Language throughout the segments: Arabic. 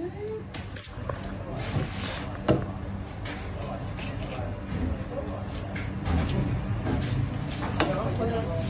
Thank you.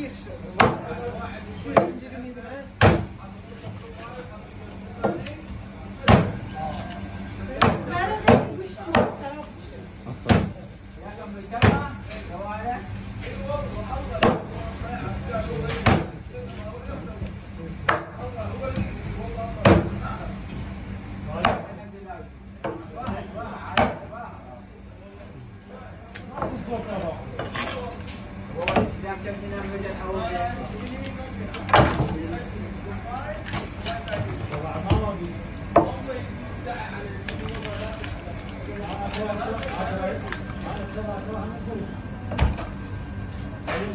يشير واحد يشير يديرني معاه